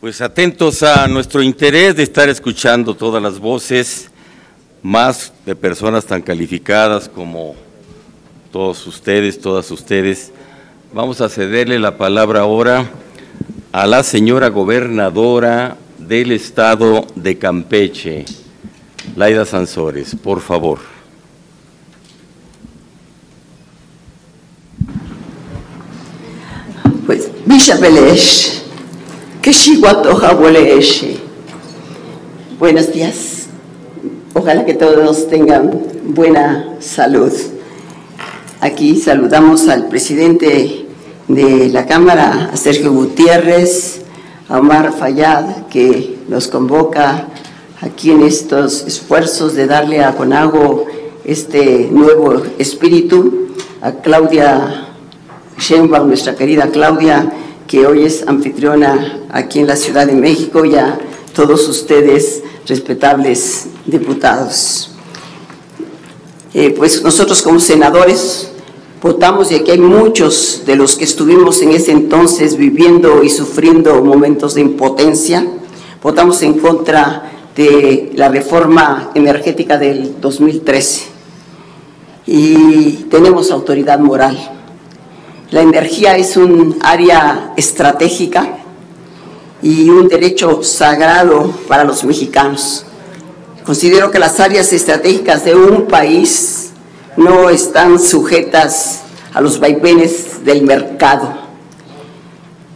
Pues atentos a nuestro interés de estar escuchando todas las voces, más de personas tan calificadas como todos ustedes, todas ustedes. Vamos a cederle la palabra ahora a la señora gobernadora del estado de Campeche, Laida Sansores, por favor. Pues, Buenos días. Ojalá que todos tengan buena salud. Aquí saludamos al presidente de la Cámara, a Sergio Gutiérrez, a Omar Fayad, que nos convoca aquí en estos esfuerzos de darle a Conago este nuevo espíritu, a Claudia Sheinbaum, nuestra querida Claudia, que hoy es anfitriona aquí en la Ciudad de México, y a todos ustedes, respetables diputados. Eh, pues nosotros como senadores votamos y aquí hay muchos de los que estuvimos en ese entonces viviendo y sufriendo momentos de impotencia. Votamos en contra de la reforma energética del 2013 y tenemos autoridad moral. La energía es un área estratégica y un derecho sagrado para los mexicanos. Considero que las áreas estratégicas de un país no están sujetas a los vaivenes del mercado.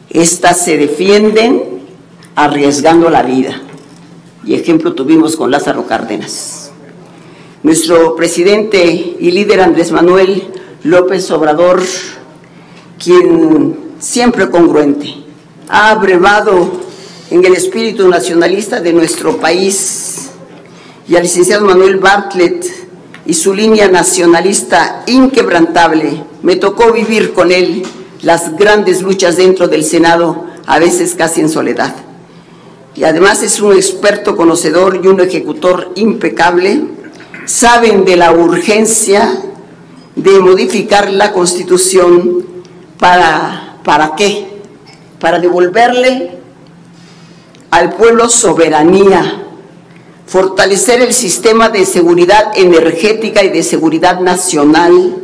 Estas se defienden arriesgando la vida. Y ejemplo tuvimos con Lázaro Cárdenas. Nuestro presidente y líder Andrés Manuel López Obrador, quien siempre congruente, ha abrevado en el espíritu nacionalista de nuestro país y al licenciado Manuel Bartlett, y su línea nacionalista inquebrantable. Me tocó vivir con él las grandes luchas dentro del Senado, a veces casi en soledad. Y además es un experto conocedor y un ejecutor impecable. Saben de la urgencia de modificar la Constitución para, ¿para qué? Para devolverle al pueblo soberanía, fortalecer el sistema de seguridad energética y de seguridad nacional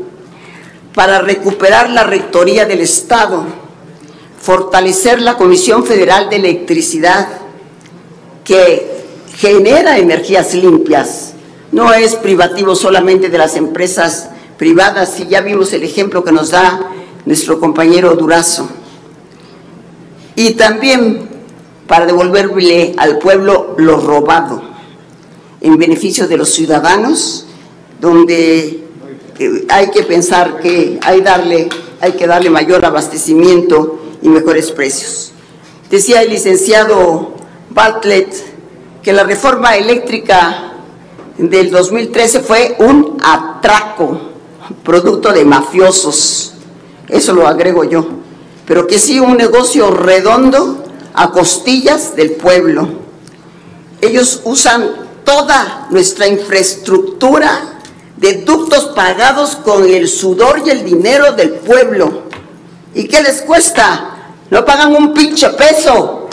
para recuperar la rectoría del Estado, fortalecer la Comisión Federal de Electricidad que genera energías limpias, no es privativo solamente de las empresas privadas, y ya vimos el ejemplo que nos da nuestro compañero Durazo. Y también para devolverle al pueblo lo robado en beneficio de los ciudadanos, donde eh, hay que pensar que hay, darle, hay que darle mayor abastecimiento y mejores precios. Decía el licenciado Bartlett que la reforma eléctrica del 2013 fue un atraco, producto de mafiosos, eso lo agrego yo, pero que sí un negocio redondo a costillas del pueblo. Ellos usan toda nuestra infraestructura de ductos pagados con el sudor y el dinero del pueblo. ¿Y qué les cuesta? No pagan un pinche peso.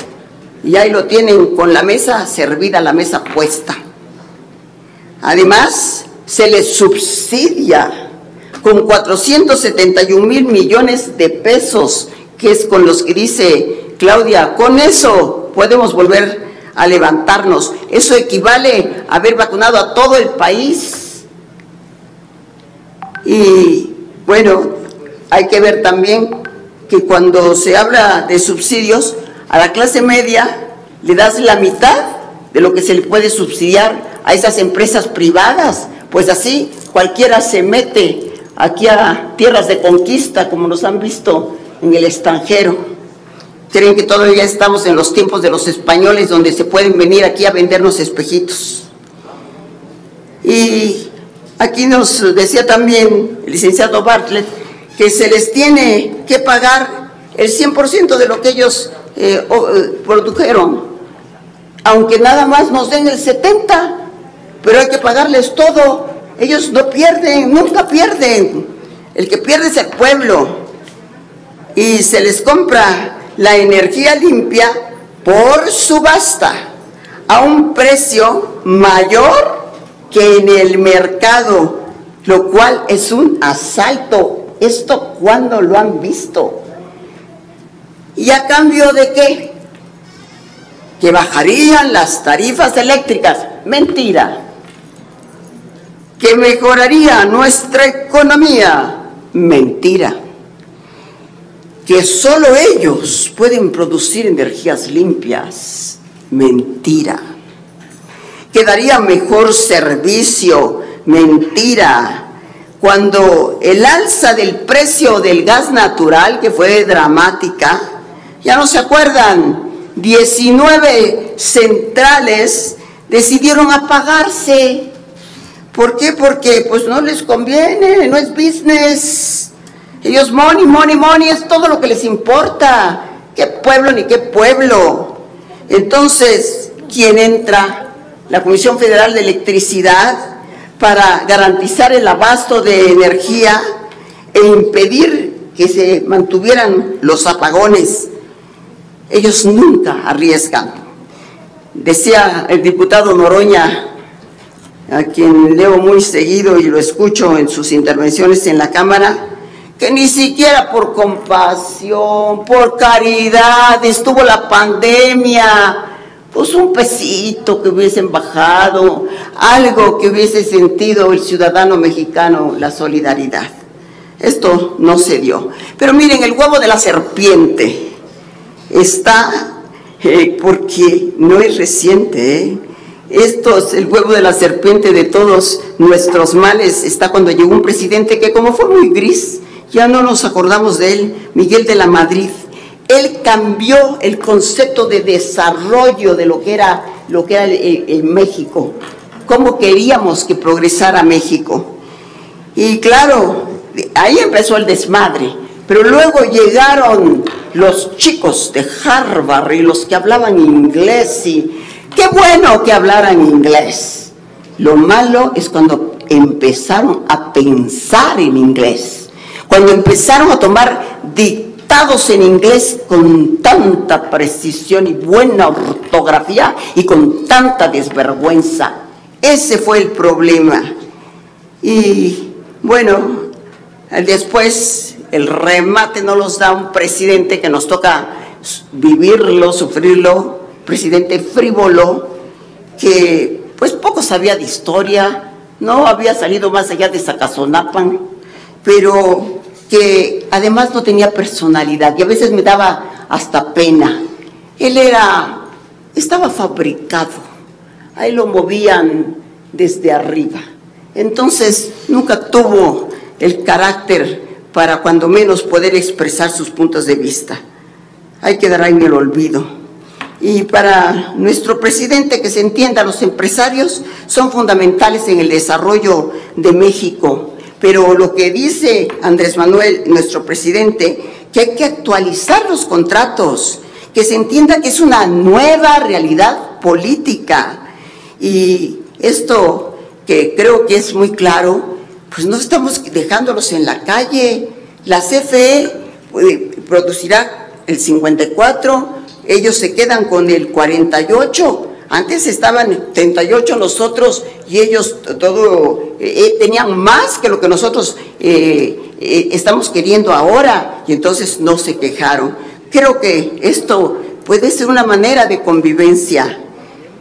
Y ahí lo tienen con la mesa servida, la mesa puesta. Además, se les subsidia con 471 mil millones de pesos, que es con los que dice Claudia, con eso podemos volver a levantarnos. Eso equivale a haber vacunado a todo el país. Y bueno, hay que ver también que cuando se habla de subsidios, a la clase media le das la mitad de lo que se le puede subsidiar a esas empresas privadas. Pues así cualquiera se mete aquí a tierras de conquista, como nos han visto en el extranjero creen que todavía estamos en los tiempos de los españoles donde se pueden venir aquí a vendernos espejitos. Y aquí nos decía también el licenciado Bartlett que se les tiene que pagar el 100% de lo que ellos eh, eh, produjeron, aunque nada más nos den el 70%, pero hay que pagarles todo. Ellos no pierden, nunca pierden. El que pierde es el pueblo. Y se les compra la energía limpia por subasta a un precio mayor que en el mercado, lo cual es un asalto. ¿Esto cuándo lo han visto? ¿Y a cambio de qué? Que bajarían las tarifas eléctricas. Mentira. Que mejoraría nuestra economía. Mentira. Que solo ellos pueden producir energías limpias. Mentira. Que daría mejor servicio. Mentira cuando el alza del precio del gas natural, que fue dramática, ya no se acuerdan, 19 centrales decidieron apagarse. ¿Por qué? Porque pues no les conviene, no es business. Ellos money, money, money, es todo lo que les importa. ¿Qué pueblo ni qué pueblo? Entonces, ¿quién entra? La Comisión Federal de Electricidad para garantizar el abasto de energía e impedir que se mantuvieran los apagones ellos nunca arriesgan. Decía el diputado Noroña, a quien leo muy seguido y lo escucho en sus intervenciones en la Cámara, que ni siquiera por compasión, por caridad, estuvo la pandemia, pues un pesito que hubiesen bajado, algo que hubiese sentido el ciudadano mexicano, la solidaridad. Esto no se dio. Pero miren, el huevo de la serpiente, está, eh, porque no es reciente, ¿eh? Esto es el huevo de la serpiente de todos nuestros males. Está cuando llegó un presidente que como fue muy gris, ya no nos acordamos de él, Miguel de la Madrid. Él cambió el concepto de desarrollo de lo que era, lo que era el, México, cómo queríamos que progresara México. Y claro, ahí empezó el desmadre. Pero luego llegaron los chicos de Harvard y los que hablaban inglés y qué bueno que hablaran inglés. Lo malo es cuando empezaron a pensar en inglés, cuando empezaron a tomar dictados en inglés con tanta precisión y buena ortografía y con tanta desvergüenza. Ese fue el problema. Y bueno, después el remate no los da un presidente que nos toca vivirlo, sufrirlo, presidente frívolo, que pues poco sabía de historia, no había salido más allá de Zacazonapan, pero que además no tenía personalidad y a veces me daba hasta pena. Él era, estaba fabricado, ahí lo movían desde arriba. Entonces nunca tuvo el carácter para cuando menos poder expresar sus puntos de vista. Hay que dar en el olvido. Y para nuestro presidente, que se entienda, los empresarios son fundamentales en el desarrollo de México. Pero lo que dice Andrés Manuel, nuestro presidente, que hay que actualizar los contratos, que se entienda que es una nueva realidad política. Y esto que creo que es muy claro, pues no estamos dejándolos en la calle. La CFE eh, producirá el 54, ellos se quedan con el 48. Antes estaban 38 nosotros y ellos todo eh, eh, tenían más que lo que nosotros estamos queriendo ahora y entonces no se quejaron. Creo que esto puede ser una manera de convivencia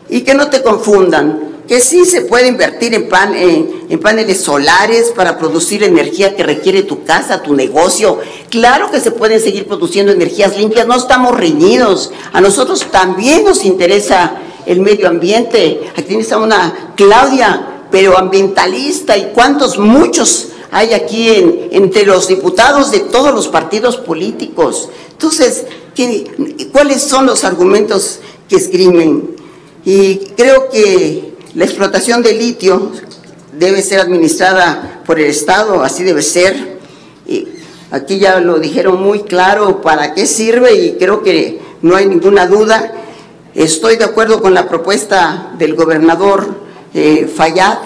y que no te confundan que sí se puede invertir en, pan, en, paneles solares para producir energía que requiere tu casa, tu negocio. Claro que se pueden seguir produciendo energías limpias, no estamos reñidos. A nosotros también nos interesa el medio ambiente. Aquí está una Claudia, pero ambientalista, y cuántos, muchos hay aquí entre los diputados de todos los partidos políticos. Entonces, ¿cuáles son los argumentos que escriben? Y creo que la explotación de litio debe ser administrada por el Estado, así debe ser. Y aquí ya lo dijeron muy claro para qué sirve y creo que no hay ninguna duda. Estoy de acuerdo con la propuesta del gobernador eh, Fayad.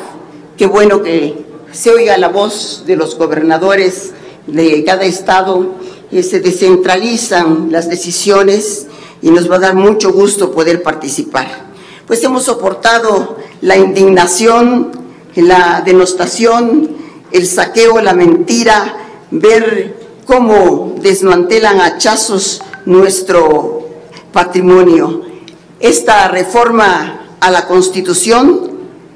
Qué bueno que se oiga la voz de los gobernadores de cada estado y se descentralizan las decisiones y nos va a dar mucho gusto poder participar. Pues hemos soportado la indignación, la denostación, el saqueo, la mentira, ver cómo desmantelan hachazos nuestro patrimonio. Esta reforma a la Constitución,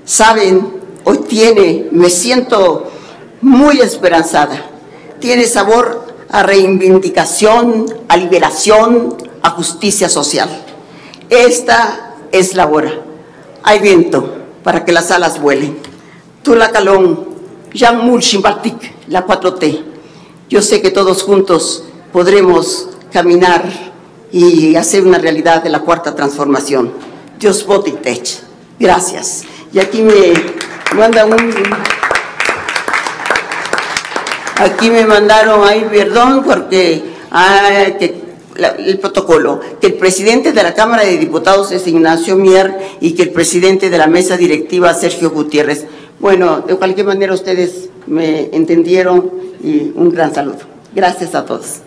saben, hoy tiene, me siento muy esperanzada, tiene sabor a reivindicación, a liberación, a justicia social. Esta es la hora. Hay viento para que las alas vuelen. Tula Calón, Jean Mulchimbatik, la 4T. Yo sé que todos juntos podremos caminar y hacer una realidad de la cuarta transformación. Dios Tech. Gracias. Y aquí me manda un... Aquí me mandaron ahí, perdón, porque ah, que el protocolo, que el presidente de la Cámara de Diputados es Ignacio Mier y que el presidente de la mesa directiva Sergio Gutiérrez. Bueno, de cualquier manera ustedes me entendieron y un gran saludo. Gracias a todos.